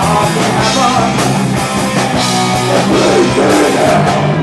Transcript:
are forever. And we